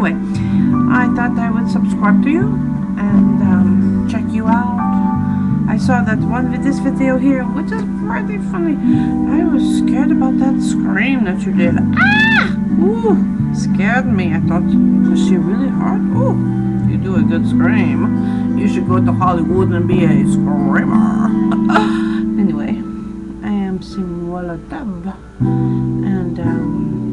anyway, I thought I would subscribe to you and um, check you out. I saw that one with this video here, which is pretty funny. I was scared about that scream that you did. Ah! Ooh, scared me. I thought, was she really hard? Ooh, you do a good scream. You should go to Hollywood and be a screamer. anyway, I am Singwella Deb, and um,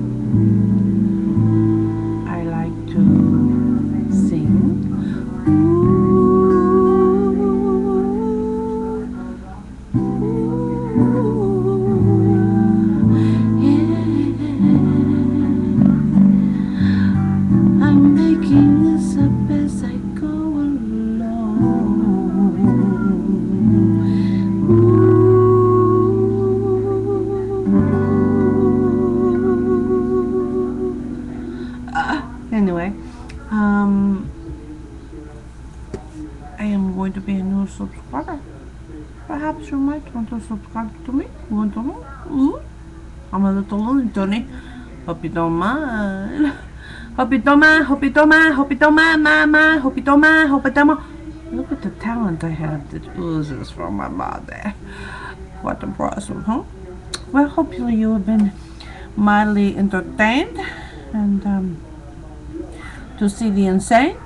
um, I am going to be a new subscriber. Perhaps you might want to subscribe to me. Want to know? I'm a little lonely, Tony. Hope you don't mind. Hope you don't mind. Hope you don't mind. Hope you don't mind. My, my. Hope you don't mind. Hope you don't mind. Look at the talent I have that oozes from my body. What impressive, huh? Well, hopefully you have been mildly entertained and um, to see the insane,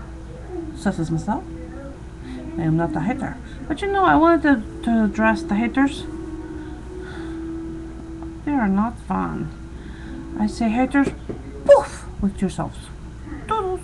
such as myself. I am not a hater. But you know, I wanted to, to address the haters. They are not fun. I say haters, poof, with yourselves. Toodles.